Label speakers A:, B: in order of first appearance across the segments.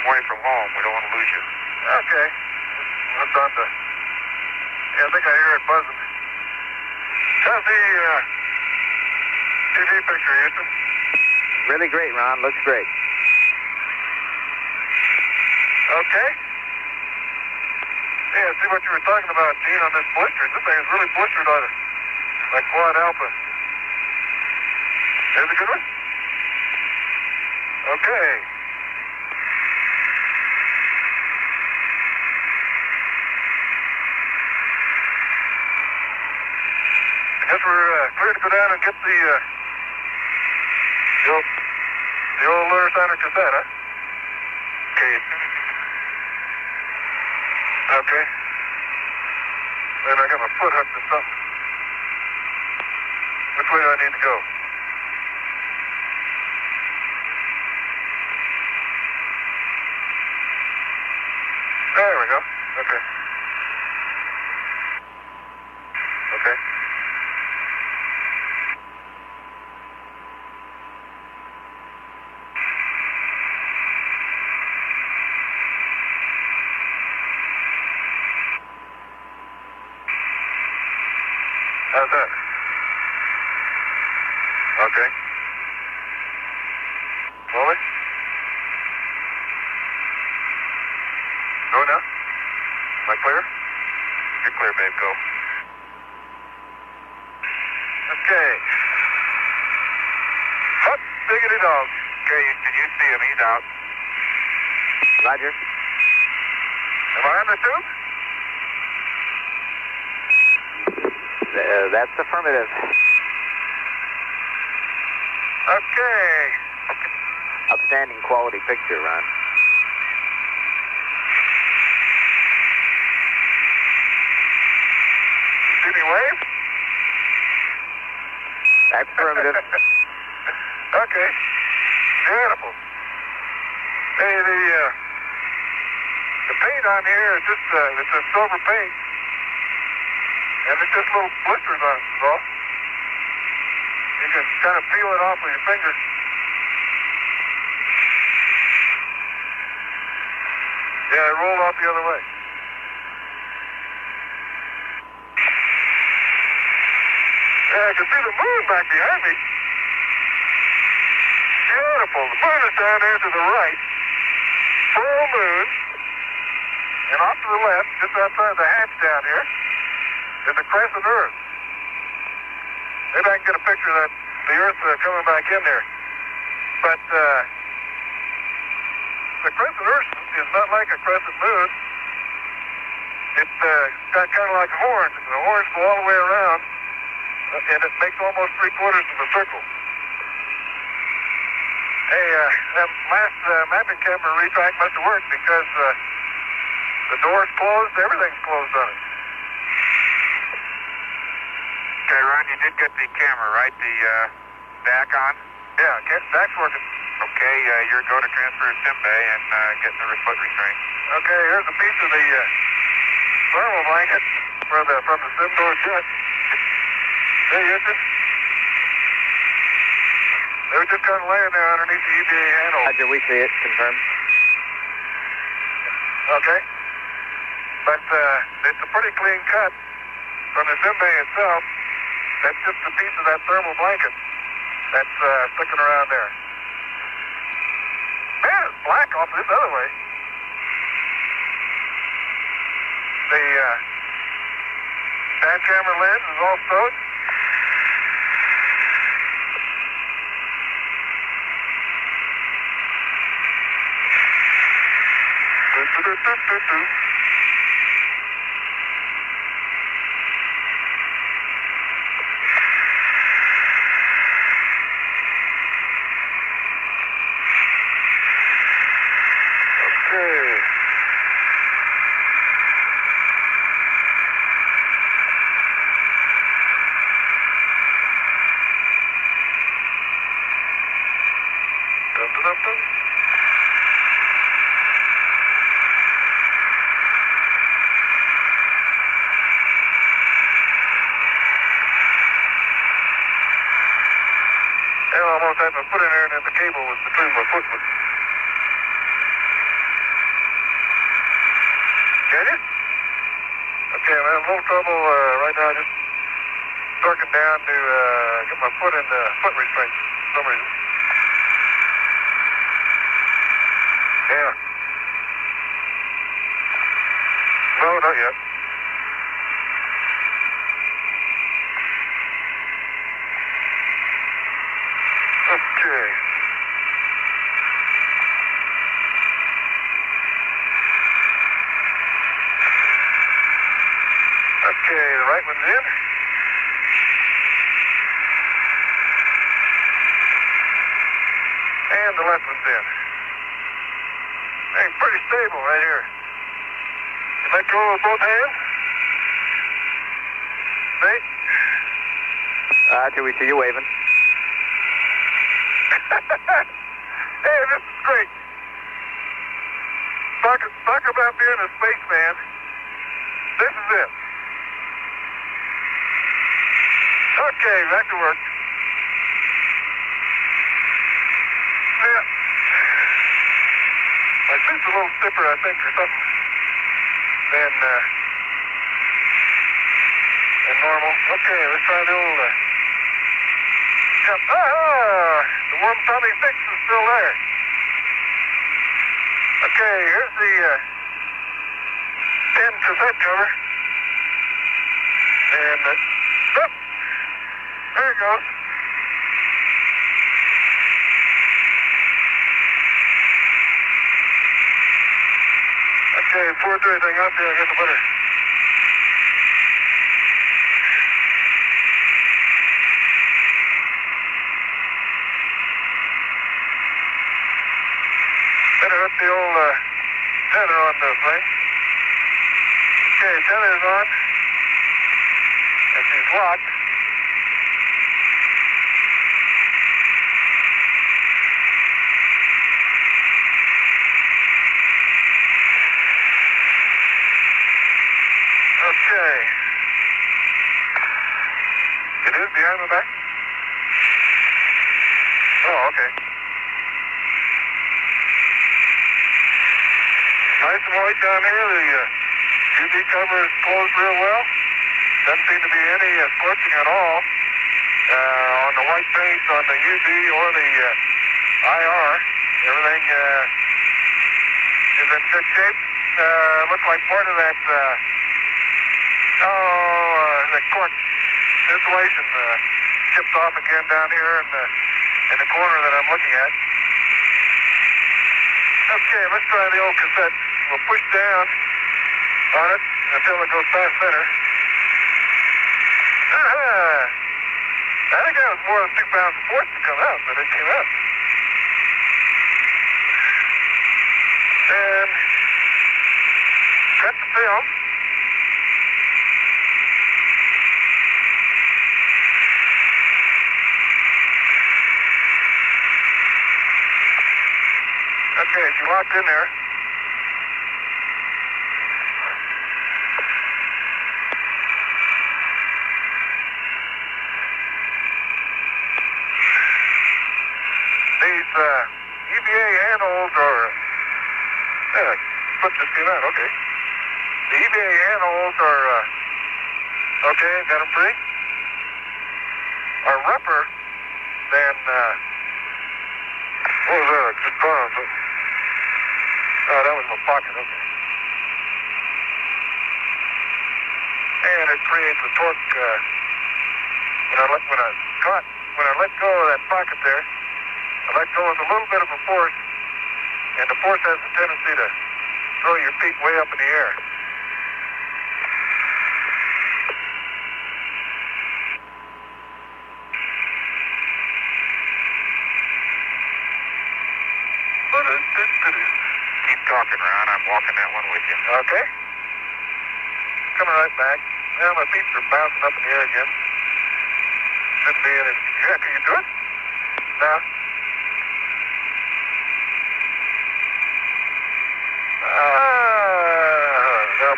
A: long way from home. We don't want to lose you.
B: Okay. What's on the... Yeah, I think I hear it buzzing. How's the uh, TV picture, Houston?
C: Really great, Ron. Looks great.
B: Okay. Yeah, see what you were talking about, Gene, on this blister. This thing is really blistered on it. Like quad alpha. Is it a good one? Okay. Guess we're uh, clear to go down and get the, uh, the old, the old lunar sounder cassette, huh? Okay. Okay. Man, I got my foot hooked in something. Which way do I need to go? There we go. Okay. Okay. How's that? Okay. Slowly? Go now? Am I clear? You're clear, babe. Go. Okay. Hot diggity dog.
A: Okay, Houston, you see him. He's out.
C: Roger.
B: Am I on the tube?
C: Uh, that's affirmative.
B: Okay.
C: Outstanding quality picture, Ron.
B: See me wave?
C: That's affirmative.
B: okay. Beautiful. Hey, the uh, the paint on here is just uh, it's a silver paint, and it's just little blisters on it. all. You can kind of peel it off with your finger. Yeah, it rolled off the other way. Yeah, I can see the moon back behind me. Beautiful. The moon is down there to the right. Full moon. And off to the left, just outside the hatch down here, is a crescent Earth. Maybe I can get a picture of that, the Earth uh, coming back in there. But uh, the crescent Earth is not like a crescent moon. It uh, got kind of like horns. The horns go all the way around, uh, and it makes almost three quarters of a circle. Hey, uh, that last uh, mapping camera retrack must have worked because uh, the door's closed, everything's closed on it.
A: Okay, Ron, get the camera, right? The uh, back on?
B: Yeah, can't, that's working.
A: Okay, uh, you're going to transfer to sim bay and uh, get the foot restraint.
B: Okay, here's a piece of the uh, thermal blanket for the from the sim door shut. Hey, Houston. They were just kind of laying there underneath the EVA handle.
C: Roger, we see it. Confirmed.
B: Okay. But uh, it's a pretty clean cut from the sim bay itself. That's just a piece of that thermal blanket that's uh, sticking around there. Man, it's black off this other way. The uh, pan camera lens is all stowed. Do-do-do-do-do-do. Okay. Almost had my foot in there and then the cable was between my foot. Was... Can you? Okay, I'm having a little trouble uh, right now. Just working down to uh, get my foot in the foot restraints for some reason. Yeah. No, not yet. Okay. Okay, the right one's in. And the left one's in. Hey, pretty stable right here. You let go with both hands. See?
C: Roger, we see you waving.
B: hey, this is great. Talk, talk about being a spaceman. This is it. Okay, back to work. Yeah. My suit's a little stiffer, I think, or something than, uh, than normal. Okay, let's try the old, uh, jump. Ah, the warm tummy fix is still there. Okay, here's the, uh, 10 cassette cover. And, uh, oop, there it goes. Okay, before I do anything else here, I guess I better. Better hook the old uh, tether on the thing. Okay, tether's on. And she's locked. Okay. It is behind the back? Oh, okay. Nice and white down here. The uh, UV cover is closed real well. Doesn't seem to be any uh, scorching at all uh, on the white paint on the UV or the uh, IR. Everything uh, is in good shape. Uh, looks like part of that, uh, oh, uh, the cork insulation uh, chipped off again down here in the, in the corner that I'm looking at. Okay, let's try the old cassette. We'll push down on it until it goes past center. Uh-huh. I think that was more than two pounds of force to come out, but it came out. And cut the film. Okay, if you locked in there. These uh, EVA handholds are. Yeah, put this came out. Okay. The EVA handholds are. Uh, okay, got them free. Are rougher than. Uh, what was that? Just gone. Oh, that was my pocket. Okay. And it creates a torque. Uh, when I let when I caught when I let go of that pocket there, I let go with a little bit of a force, and the force has a tendency to throw your feet way up in the air.
A: Keep talking, Ron. I'm walking that one with you.
B: Okay. Coming right back. Now my feet are bouncing up in the air again. Shouldn't be any. Yeah, can you do it? No.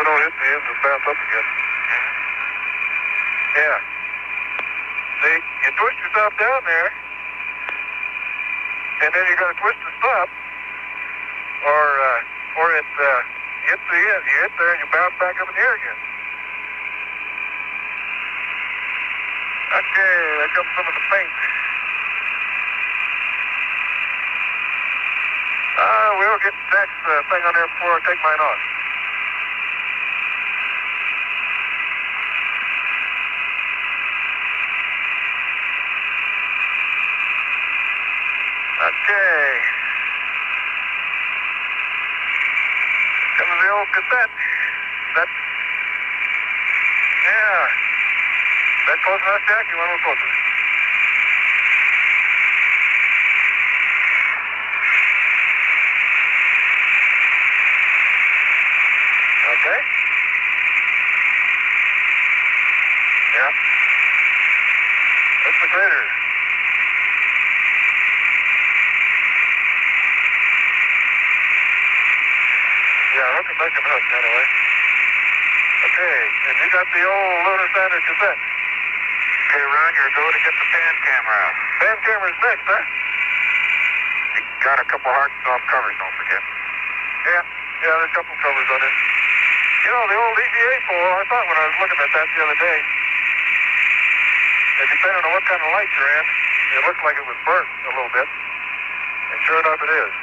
B: Ah, don't hit the ends and bounce up again. Yeah. See, you twist yourself down there, and then you're going to twist the stop, or uh, or it uh, you the end, you hit there, and you bounce back up in the air again. Okay, there comes some of the paint. Uh, we'll get Jack's uh, thing on there before I take mine off. Okay. Comes the. That. Yeah. That close enough, Jack? You want a little closer? Okay. Yeah. That's the grader. Yeah, it back and hook, anyway. Okay, and you got the old Lunar Sounder cassette.
A: Okay, Ron, you're go to get the pan camera out.
B: Pan camera's next, huh?
A: You got a couple hard soft covers, don't forget.
B: Yeah, yeah, there's a couple covers on it. You know, the old EVA pole, I thought when I was looking at that the other day, and depending on what kind of light you're in, it looked like it was burnt a little bit. And sure enough, it is.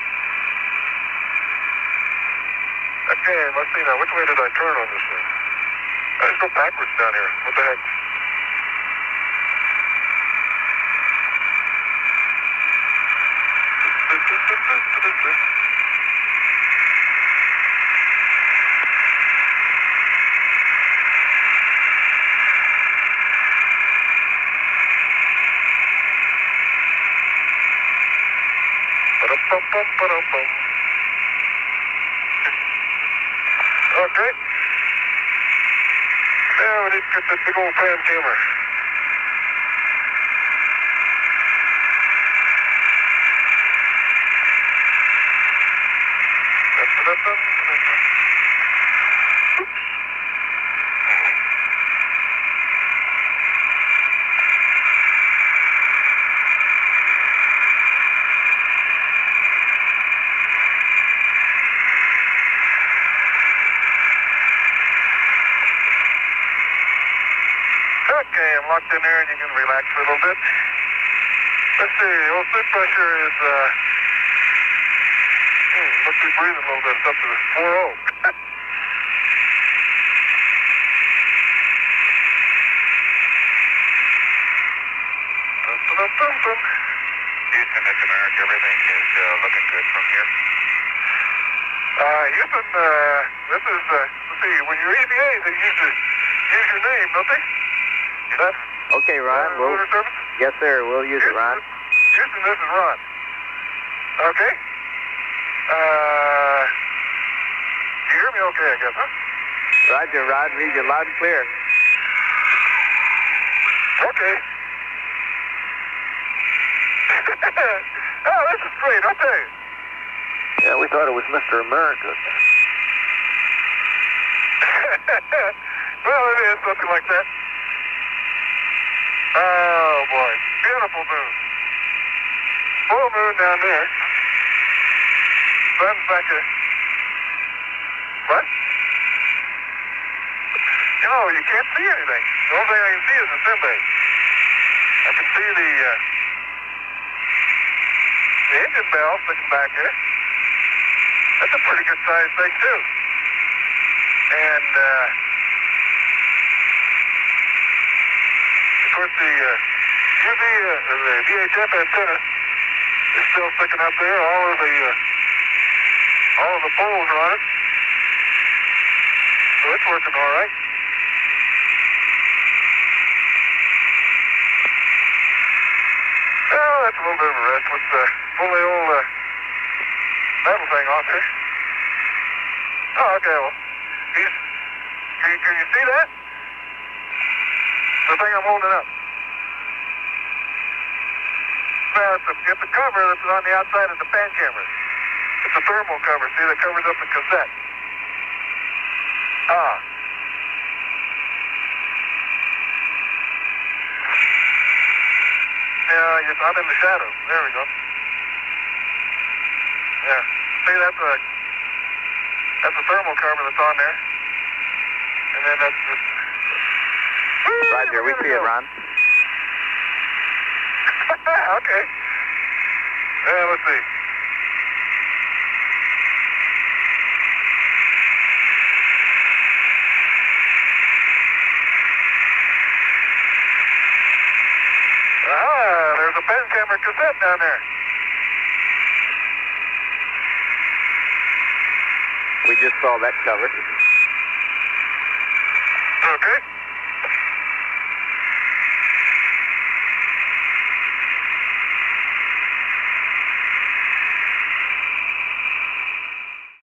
B: Okay, let's see now. Which way did I turn on this thing? Uh, I just go backwards down here. What the heck? Okay. Now we need to get that big old pan camera. Okay, I'm locked in there and you can relax a little bit. Let's see, old sleep pressure is, uh, hmm, must be breathing a little bit. It's up to 4
A: Houston, it's America. Everything is uh, looking good from here.
B: Uh, Houston, uh, this is, uh, let's see, when you're EVA, they use, your- use your name, don't they? That,
C: Okay, Ron.
B: uh,
C: We'll, yes, sir. We'll use it, Ron.
B: Houston, this is Ron. Okay. Uh, you hear me okay, I guess, huh?
C: Roger, Rod. Read you loud and clear.
B: Okay. oh, this is great, I'll tell you.
C: Yeah, we thought it was Mr. America.
B: well, it is something like that. Oh, boy. Beautiful moon. Full moon down there. Sun's back there. What? You know, you can't see anything. The only thing I can see is the bay. I can see the, uh, the engine bell sticking back here. That's a pretty good sized thing, too. And, uh, course, the uh, UV, uh, or the VHF antenna is still sticking up there. All of the, uh, all of the poles are on it. So it's working all right. Oh, that's a little bit of a rest. Let's uh, pull the old uh, metal thing off here. Oh, okay. Well, he's, can, you- can you see that? The thing I'm holding up. Well, it's a, it's a cover that's on the outside of the pan camera. It's a thermal cover. See, that covers up the cassette. Ah. Yeah, yes, I'm in the shadow. There we go. Yeah. See, that's a That's the thermal cover that's on there. And then that's this.
C: Roger, we see it, Ron.
B: okay. Uh, let's see. Ah, there's a pan camera cassette down there.
C: We just saw that cover.
B: Okay.